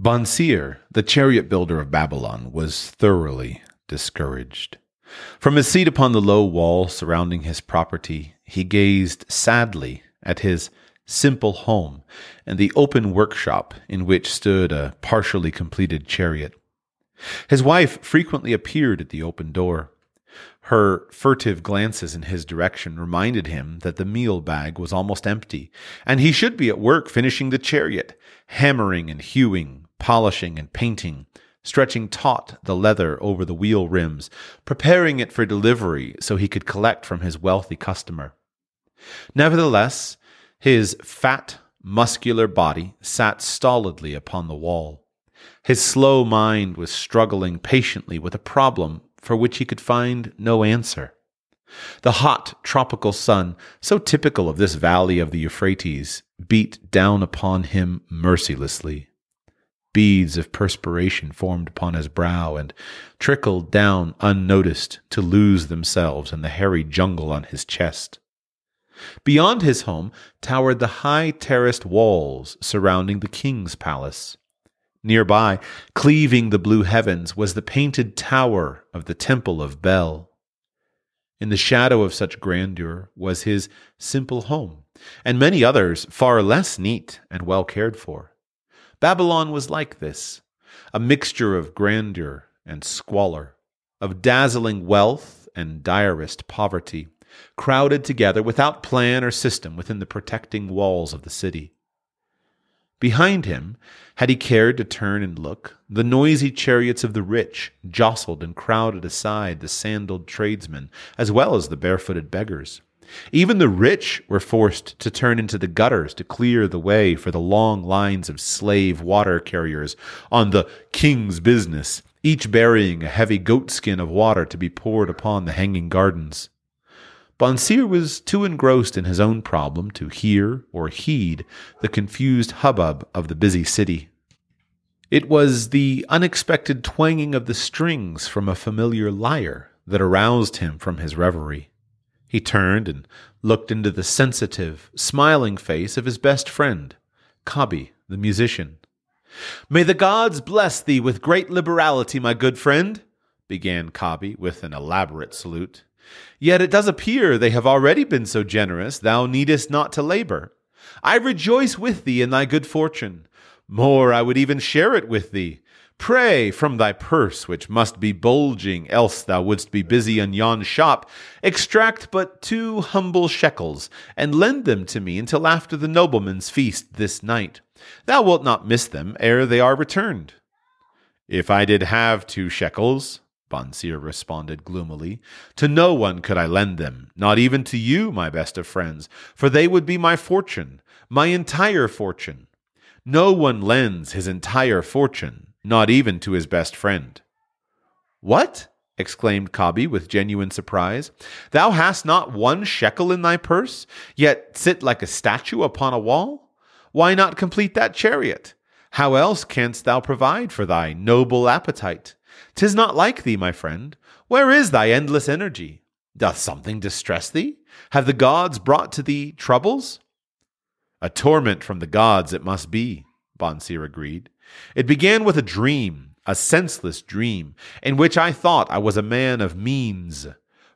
Bansir, the chariot builder of Babylon, was thoroughly discouraged. From his seat upon the low wall surrounding his property, he gazed sadly at his simple home and the open workshop in which stood a partially completed chariot. His wife frequently appeared at the open door. Her furtive glances in his direction reminded him that the meal bag was almost empty, and he should be at work finishing the chariot, hammering and hewing, polishing and painting, stretching taut the leather over the wheel rims, preparing it for delivery so he could collect from his wealthy customer. Nevertheless, his fat, muscular body sat stolidly upon the wall. His slow mind was struggling patiently with a problem for which he could find no answer. The hot tropical sun, so typical of this valley of the Euphrates, beat down upon him mercilessly. Beads of perspiration formed upon his brow and trickled down unnoticed to lose themselves in the hairy jungle on his chest. Beyond his home towered the high terraced walls surrounding the king's palace. Nearby, cleaving the blue heavens, was the painted tower of the Temple of Bel. In the shadow of such grandeur was his simple home, and many others far less neat and well cared for. Babylon was like this a mixture of grandeur and squalor, of dazzling wealth and direst poverty, crowded together without plan or system within the protecting walls of the city. Behind him, had he cared to turn and look, the noisy chariots of the rich jostled and crowded aside the sandaled tradesmen, as well as the barefooted beggars. Even the rich were forced to turn into the gutters to clear the way for the long lines of slave water carriers on the king's business, each bearing a heavy goatskin of water to be poured upon the hanging gardens. Bansir was too engrossed in his own problem to hear or heed the confused hubbub of the busy city. It was the unexpected twanging of the strings from a familiar lyre that aroused him from his reverie. He turned and looked into the sensitive, smiling face of his best friend, Kobbi, the musician. May the gods bless thee with great liberality, my good friend, began Kobbi with an elaborate salute. Yet it does appear they have already been so generous, thou needest not to labor. I rejoice with thee in thy good fortune. More, I would even share it with thee. Pray from thy purse, which must be bulging, else thou wouldst be busy in yon shop, extract but two humble shekels, and lend them to me until after the nobleman's feast this night. Thou wilt not miss them ere they are returned. If I did have two shekels, Bansir responded gloomily. To no one could I lend them, not even to you, my best of friends, for they would be my fortune, my entire fortune. No one lends his entire fortune, not even to his best friend. What? exclaimed Kobbi with genuine surprise. Thou hast not one shekel in thy purse, yet sit like a statue upon a wall? Why not complete that chariot? How else canst thou provide for thy noble appetite? Tis not like thee, my friend. Where is thy endless energy? Doth something distress thee? Have the gods brought to thee troubles? A torment from the gods it must be, Bansir agreed. It began with a dream, a senseless dream, in which I thought I was a man of means.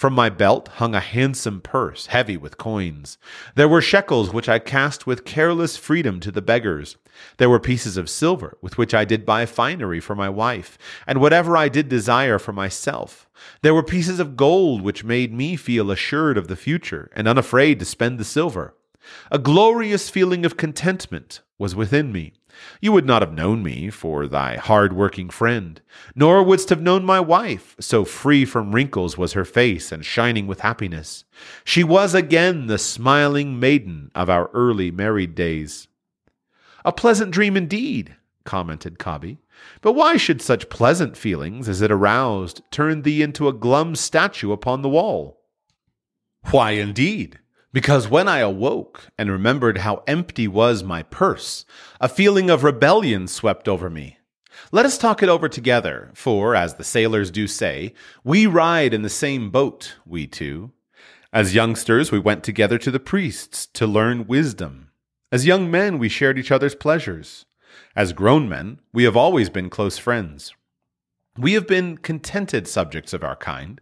From my belt hung a handsome purse, heavy with coins. There were shekels which I cast with careless freedom to the beggars. There were pieces of silver with which I did buy finery for my wife, and whatever I did desire for myself. There were pieces of gold which made me feel assured of the future and unafraid to spend the silver. A glorious feeling of contentment was within me. You would not have known me for thy hard working friend, nor wouldst have known my wife, so free from wrinkles was her face and shining with happiness. She was again the smiling maiden of our early married days. A pleasant dream indeed, commented Kobbi. But why should such pleasant feelings as it aroused turn thee into a glum statue upon the wall? Why, indeed? Because when I awoke and remembered how empty was my purse, a feeling of rebellion swept over me. Let us talk it over together, for, as the sailors do say, we ride in the same boat, we two. As youngsters, we went together to the priests to learn wisdom. As young men, we shared each other's pleasures. As grown men, we have always been close friends. We have been contented subjects of our kind.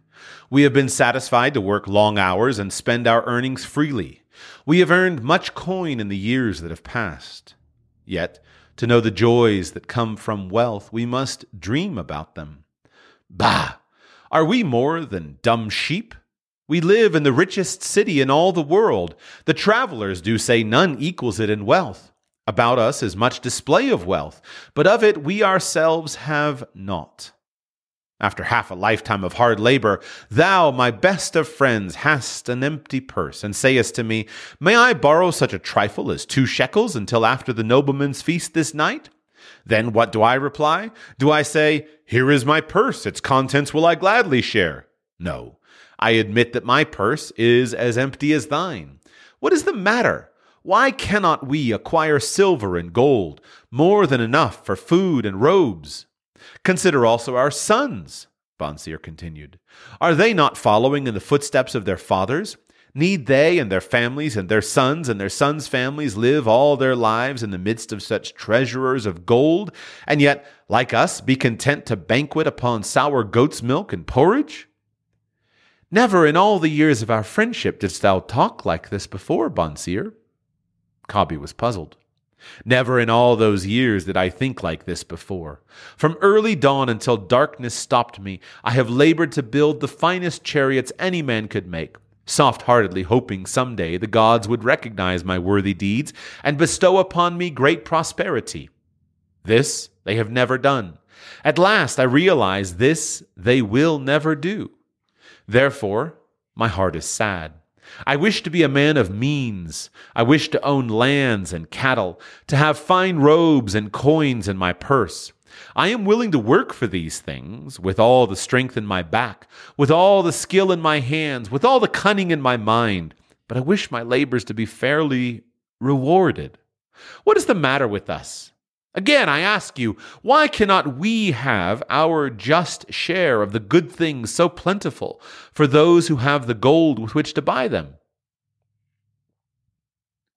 We have been satisfied to work long hours and spend our earnings freely. We have earned much coin in the years that have passed. Yet, to know the joys that come from wealth, we must dream about them. Bah! Are we more than dumb sheep? We live in the richest city in all the world. The travelers do say none equals it in wealth. About us is much display of wealth, but of it we ourselves have naught. After half a lifetime of hard labor, thou, my best of friends, hast an empty purse, and sayest to me, May I borrow such a trifle as two shekels until after the nobleman's feast this night? Then what do I reply? Do I say, Here is my purse, its contents will I gladly share? No. I admit that my purse is as empty as thine. What is the matter? Why cannot we acquire silver and gold, more than enough for food and robes? Consider also our sons, Bansir continued. Are they not following in the footsteps of their fathers? Need they and their families and their sons and their sons' families live all their lives in the midst of such treasurers of gold, and yet, like us, be content to banquet upon sour goat's milk and porridge? Never in all the years of our friendship didst thou talk like this before, Bansir. Kobbi was puzzled. Never in all those years did I think like this before. From early dawn until darkness stopped me, I have labored to build the finest chariots any man could make, soft heartedly hoping some day the gods would recognize my worthy deeds and bestow upon me great prosperity. This they have never done. At last I realize this they will never do. Therefore, my heart is sad. I wish to be a man of means. I wish to own lands and cattle, to have fine robes and coins in my purse. I am willing to work for these things with all the strength in my back, with all the skill in my hands, with all the cunning in my mind, but I wish my labors to be fairly rewarded. What is the matter with us? Again, I ask you, why cannot we have our just share of the good things so plentiful for those who have the gold with which to buy them?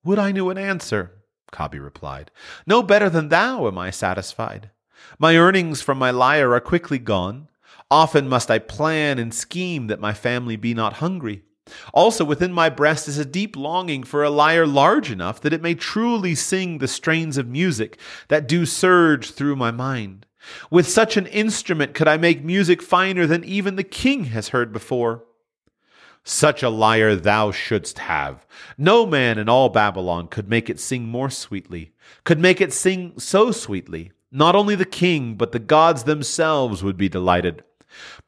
Would I knew an answer, Kobbi replied. No better than thou am I satisfied. My earnings from my lyre are quickly gone. Often must I plan and scheme that my family be not hungry. Also within my breast is a deep longing for a lyre large enough that it may truly sing the strains of music that do surge through my mind. With such an instrument could I make music finer than even the king has heard before. Such a lyre thou shouldst have. No man in all Babylon could make it sing more sweetly, could make it sing so sweetly. Not only the king, but the gods themselves would be delighted.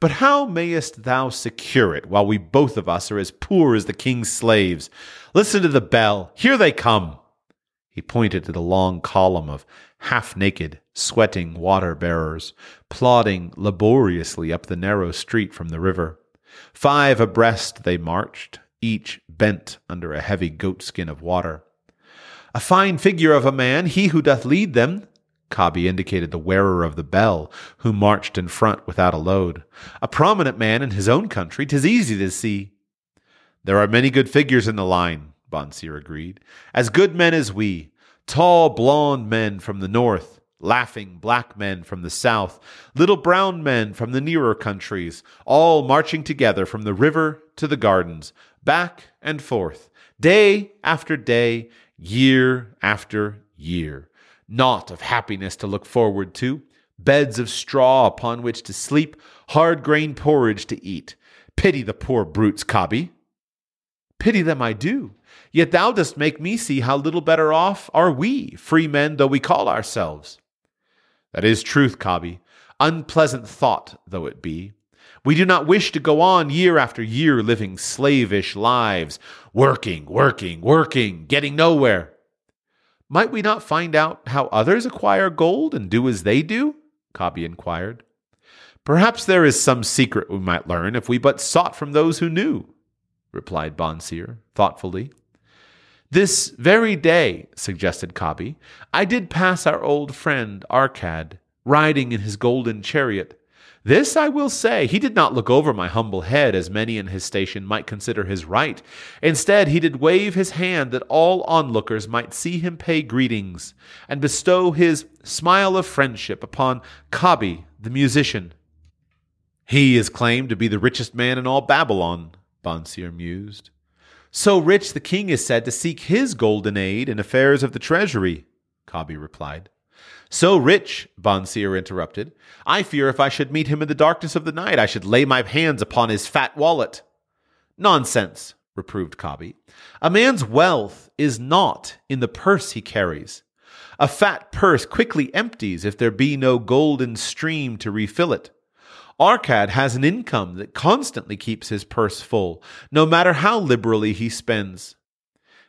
But how mayest thou secure it while we both of us are as poor as the king's slaves? Listen to the bell. Here they come. He pointed to the long column of half naked, sweating water bearers, plodding laboriously up the narrow street from the river. Five abreast they marched, each bent under a heavy goatskin of water. A fine figure of a man, he who doth lead them, Kobbi indicated the wearer of the bell, who marched in front without a load. A prominent man in his own country, 'tis easy to see. There are many good figures in the line, Bansir agreed. As good men as we. Tall, blond men from the north, laughing black men from the south, little brown men from the nearer countries, all marching together from the river to the gardens, back and forth, day after day, year after year naught of happiness to look forward to, beds of straw upon which to sleep, hard grain porridge to eat. Pity the poor brutes, Kobbi. Pity them I do. Yet thou dost make me see how little better off are we, free men though we call ourselves. That is truth, Kobbi, unpleasant thought though it be. We do not wish to go on year after year living slavish lives, working, working, working, getting nowhere. Might we not find out how others acquire gold and do as they do? Kobbi inquired. Perhaps there is some secret we might learn if we but sought from those who knew, replied Bansir thoughtfully. This very day, suggested Kobbi, I did pass our old friend Arkad, riding in his golden chariot. This I will say, he did not look over my humble head, as many in his station might consider his right. Instead, he did wave his hand that all onlookers might see him pay greetings, and bestow his smile of friendship upon Kobbi, the musician. He is claimed to be the richest man in all Babylon, Bansir mused. So rich the king is said to seek his golden aid in affairs of the treasury, Kobbi replied. So rich, Bansir interrupted, I fear if I should meet him in the darkness of the night, I should lay my hands upon his fat wallet. Nonsense, reproved Kobbi. A man's wealth is not in the purse he carries. A fat purse quickly empties if there be no golden stream to refill it. Arkad has an income that constantly keeps his purse full, no matter how liberally he spends.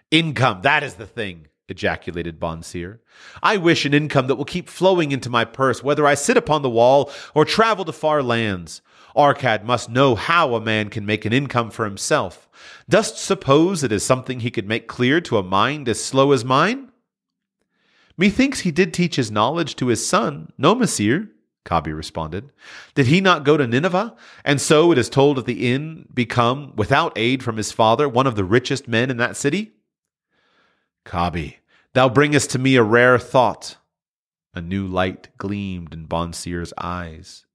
Income, that is the thing, ejaculated Bansir. I wish an income that will keep flowing into my purse, whether I sit upon the wall or travel to far lands. Arkad must know how a man can make an income for himself. Dost suppose it is something he could make clear to a mind as slow as mine? Methinks he did teach his knowledge to his son, no, monsieur, Kobbi responded. Did he not go to Nineveh, and so it is told at the inn, become, without aid from his father, one of the richest men in that city? Kobbi, thou bringest to me a rare thought. A new light gleamed in Bansir's eyes.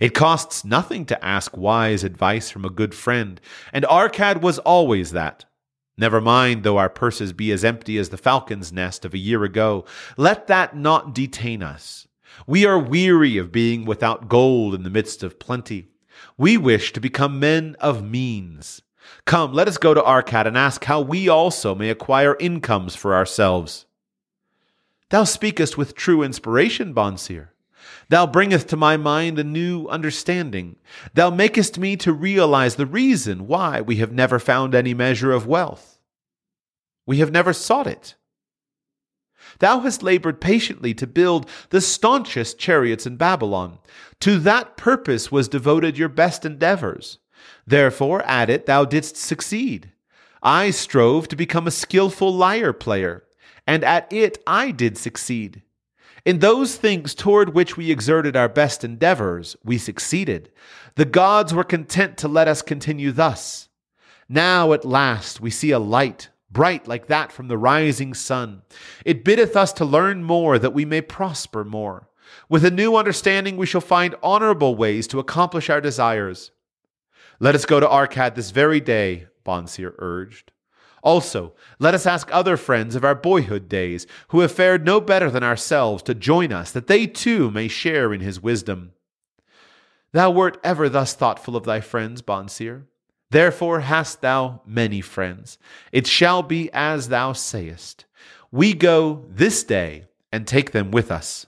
It costs nothing to ask wise advice from a good friend, and Arkad was always that. Never mind though our purses be as empty as the falcon's nest of a year ago, let that not detain us. We are weary of being without gold in the midst of plenty. We wish to become men of means. Come, let us go to Arkad and ask how we also may acquire incomes for ourselves. Thou speakest with true inspiration, Bansir. Thou bringest to my mind a new understanding. Thou makest me to realize the reason why we have never found any measure of wealth. We have never sought it. Thou hast labored patiently to build the staunchest chariots in Babylon. To that purpose was devoted your best endeavors. Therefore, at it thou didst succeed. I strove to become a skilful lyre player, and at it I did succeed. In those things toward which we exerted our best endeavors, we succeeded. The gods were content to let us continue thus. Now at last we see a light, bright like that from the rising sun. It biddeth us to learn more that we may prosper more. With a new understanding, we shall find honorable ways to accomplish our desires. Let us go to Arkad this very day, Bansir urged. Also, let us ask other friends of our boyhood days, who have fared no better than ourselves, to join us, that they too may share in his wisdom. Thou wert ever thus thoughtful of thy friends, Bansir. Therefore hast thou many friends. It shall be as thou sayest. We go this day and take them with us.